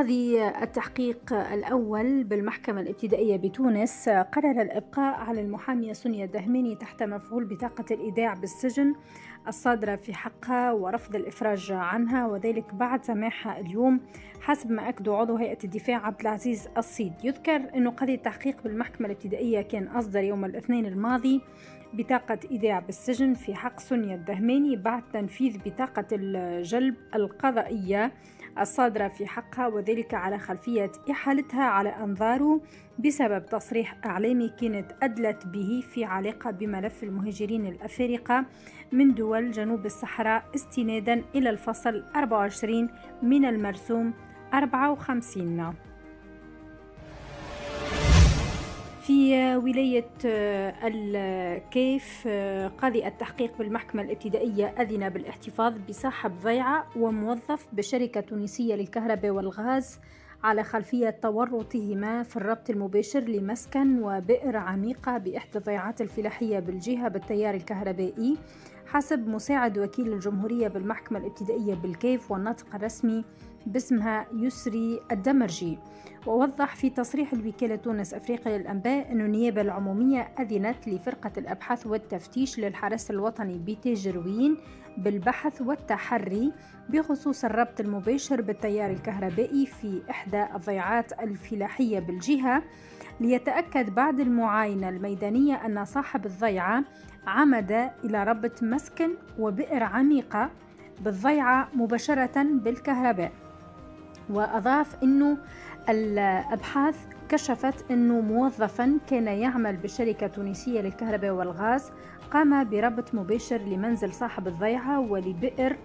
قاضي التحقيق الأول بالمحكمة الابتدائية بتونس قرر الإبقاء على المحامية سونيا الدهميني تحت مفعول بطاقة الإيداع بالسجن الصادرة في حقها ورفض الإفراج عنها وذلك بعد سماحها اليوم حسب ما أكدوا عضو هيئة الدفاع عبد العزيز الصيد. يذكر أنه قاضي التحقيق بالمحكمة الابتدائية كان أصدر يوم الاثنين الماضي بطاقة إيداع بالسجن في حق سونيا الدهماني بعد تنفيذ بطاقة الجلب القضائية الصادرة في حقها وذلك على خلفية إحالتها على أنظاره بسبب تصريح إعلامي كانت أدلت به في علاقة بملف المهاجرين الأفارقة من دول جنوب الصحراء استنادا إلى الفصل 24 من المرسوم 54 في ولاية آه، الكيف آه، قاضي التحقيق بالمحكمة الابتدائية أذن بالاحتفاظ بصاحب ضيعة وموظف بشركة تونسية للكهرباء والغاز على خلفية تورطهما في الربط المباشر لمسكن وبئر عميقة بإحدى الضيعات الفلاحية بالجهة بالتيار الكهربائي حسب مساعد وكيل الجمهورية بالمحكمة الابتدائية بالكيف والناطق الرسمي باسمها يسري الدمرجي ووضح في تصريح الوكالة تونس أفريقيا للأنباء أن النيابة العمومية أذنت لفرقة الأبحاث والتفتيش للحرس الوطني بتجروين بالبحث والتحري بخصوص الربط المباشر بالتيار الكهربائي في إحدى الضيعات الفلاحية بالجهة. ليتأكد بعد المعاينة الميدانية أن صاحب الضيعة عمد إلى ربط مسكن وبئر عميقة بالضيعة مباشرة بالكهرباء. وأضاف أنه الأبحاث كشفت أنه موظفا كان يعمل بشركة تونسية للكهرباء والغاز قام بربط مباشر لمنزل صاحب الضيعة ولبئر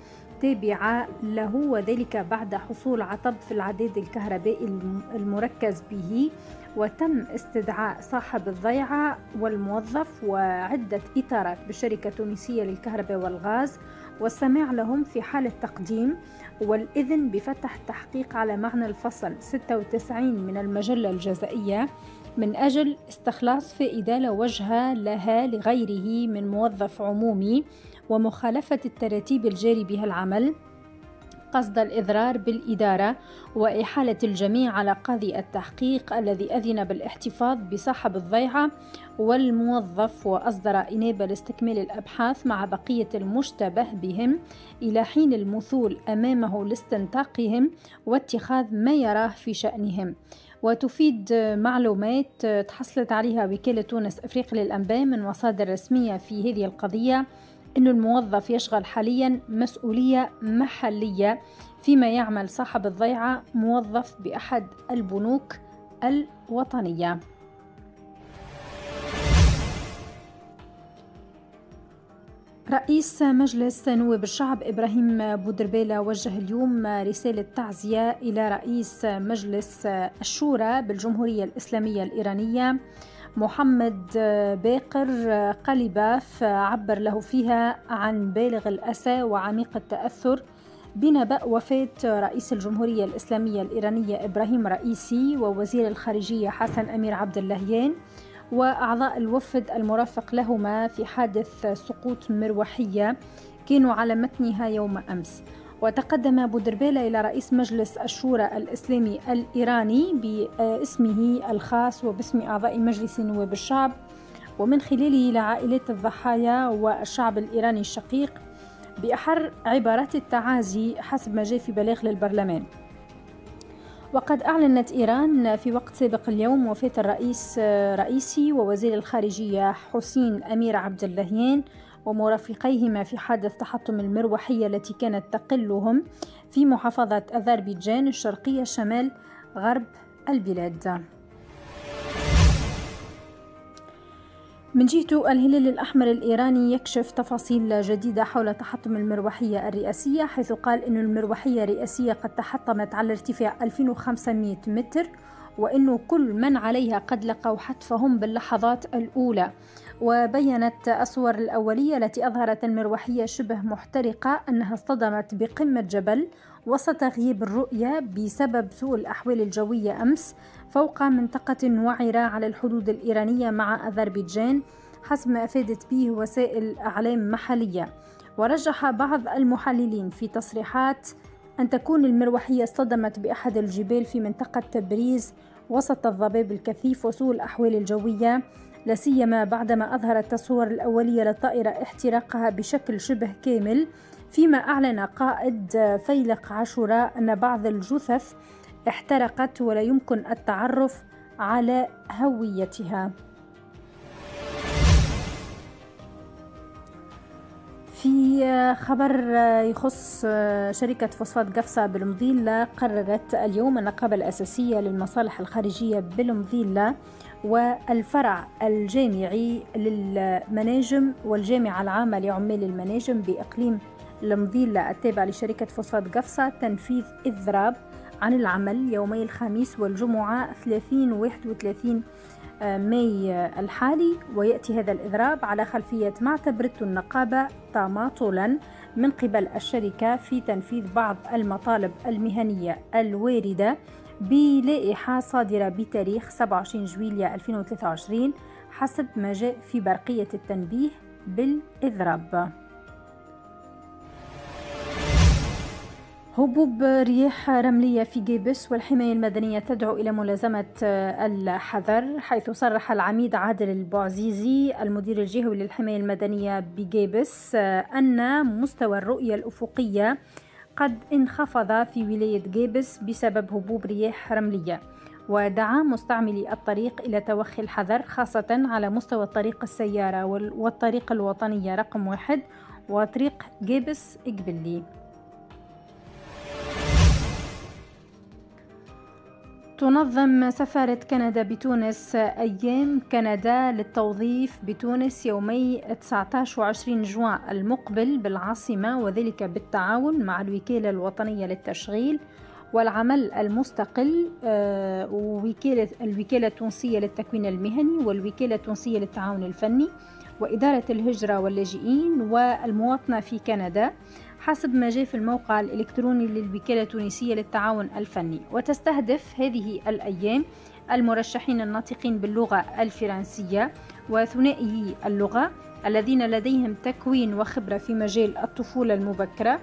تابعة له وذلك بعد حصول عطب في العداد الكهربائي المركز به. وتم استدعاء صاحب الضيعة والموظف وعدة إطارات بشركة تونسية للكهرباء والغاز. والسماع لهم في حال التقديم والإذن بفتح التحقيق على معنى الفصل 96 من المجلة الجزائية من أجل استخلاص فائدة لوجه لها لغيره من موظف عمومي ومخالفة التراتيب الجاري بها العمل. قصد الإضرار بالإدارة وإحالة الجميع على قاضي التحقيق الذي أذن بالاحتفاظ بصاحب الضيعة والموظف وأصدر إنابة لاستكمال الأبحاث مع بقية المشتبه بهم إلى حين المثول أمامه لاستنطاقهم واتخاذ ما يراه في شأنهم. وتفيد معلومات تحصلت عليها وكالة تونس أفريقيا للأنباء من مصادر رسمية في هذه القضية أن الموظف يشغل حاليا مسؤولية محلية فيما يعمل صاحب الضيعة موظف بأحد البنوك الوطنية. رئيس مجلس نواب الشعب إبراهيم بودربالة وجه اليوم رسالة تعزية إلى رئيس مجلس الشورى بالجمهورية الإسلامية الإيرانية محمد باقر قلباف عبر له فيها عن بالغ الأسى وعميق التأثر بنبأ وفاة رئيس الجمهورية الإسلامية الإيرانية إبراهيم رئيسي ووزير الخارجية حسن أمير عبد اللهيان وأعضاء الوفد المرافق لهما في حادث سقوط مروحية كانوا على متنها يوم أمس. وتقدم بودربالة إلى رئيس مجلس الشورى الإسلامي الإيراني باسمه الخاص وباسم أعضاء مجلس نواب الشعب ومن خلاله لعائلات الضحايا والشعب الإيراني الشقيق بأحر عبارات التعازي حسب ما جاء في بلاغ للبرلمان. وقد أعلنت إيران في وقت سابق اليوم وفاة الرئيس رئيسي ووزير الخارجية حسين أمير عبد اللهيان ومرافقيهما في حادث تحطم المروحية التي كانت تقلهم في محافظة أذربيجان الشرقية شمال غرب البلاد. من جهته الهلال الأحمر الإيراني يكشف تفاصيل جديدة حول تحطم المروحية الرئاسية حيث قال أن المروحية الرئاسية قد تحطمت على ارتفاع 2500 متر وأنه كل من عليها قد لقوا حتفهم باللحظات الأولى. وبينت الصور الأولية التي أظهرت المروحية شبه محترقة أنها اصطدمت بقمة جبل وسط غياب الرؤية بسبب سوء الأحوال الجوية أمس فوق منطقة وعرة على الحدود الإيرانية مع أذربيجان حسب ما أفادت به وسائل أعلام محلية. ورجح بعض المحللين في تصريحات أن تكون المروحية اصطدمت بأحد الجبال في منطقة تبريز وسط الضباب الكثيف وسوء الأحوال الجوية لا سيما بعدما أظهرت الصور الأولية للطائرة احتراقها بشكل شبه كامل فيما أعلن قائد فيلق عاشوراء أن بعض الجثث احترقت ولا يمكن التعرف على هويتها. في خبر يخص شركة فوسفات قفصة بالمضيلة قررت اليوم النقابة الأساسية للمصالح الخارجية بالمضيلة والفرع الجامعي للمناجم والجامعة العامة لعمال المناجم بإقليم المضيلة التابع لشركة فوسفات قفصة تنفيذ إضراب عن العمل يومي الخميس والجمعة 30 و 31 ماي الحالي. ويأتي هذا الإضراب على خلفية ما اعتبرته النقابة تماطلا من قبل الشركة في تنفيذ بعض المطالب المهنية الواردة. بلائحة صادرة بتاريخ 27 جويلية 2023 حسب ما جاء في برقية التنبيه بالإضراب. هبوب رياح رملية في جيبس والحماية المدنية تدعو إلى ملازمة الحذر حيث صرح العميد عادل البعزيزي المدير الجهوي للحماية المدنية بجيبس أن مستوى الرؤية الأفقية قد انخفض في ولاية جيبس بسبب هبوب رياح رملية ودعا مستعملي الطريق إلى توخي الحذر خاصة على مستوى طريق السيارة والطريق الوطنية رقم واحد وطريق جيبس إقبلي تنظم سفارة كندا بتونس أيام كندا للتوظيف بتونس يومي 19 و 20 جوان المقبل بالعاصمة وذلك بالتعاون مع الوكالة الوطنية للتشغيل والعمل المستقل آه، ووكالة الوكالة التونسية للتكوين المهني والوكالة التونسية للتعاون الفني وإدارة الهجرة واللاجئين والمواطنة في كندا. حسب ما جاء في الموقع الإلكتروني للوكالة التونسية للتعاون الفني. وتستهدف هذه الأيام المرشحين الناطقين باللغة الفرنسية وثنائي اللغة الذين لديهم تكوين وخبرة في مجال الطفولة المبكرة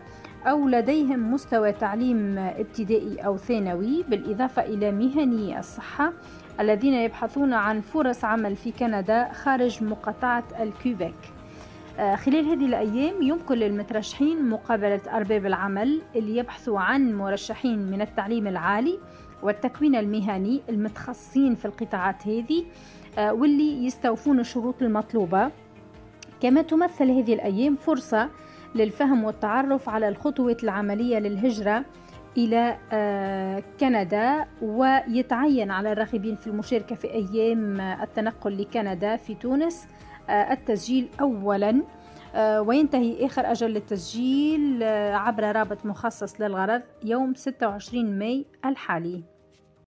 أو لديهم مستوى تعليم ابتدائي أو ثانوي بالإضافة إلى مهني الصحة الذين يبحثون عن فرص عمل في كندا خارج مقاطعة الكيوبيك آه، خلال هذه الأيام يمكن للمترشحين مقابلة أرباب العمل اللي يبحثوا عن مرشحين من التعليم العالي والتكوين المهني المتخصصين في القطاعات هذه آه، واللي يستوفون الشروط المطلوبة. كما تمثل هذه الأيام فرصة للفهم والتعرف على الخطوات العملية للهجرة إلى آه، كندا ويتعين على الراغبين في المشاركة في أيام التنقل لكندا في تونس. آه، التسجيل أولا. آه، وينتهي آخر أجل للتسجيل عبر رابط مخصص للغرض يوم 26 ماي الحالي.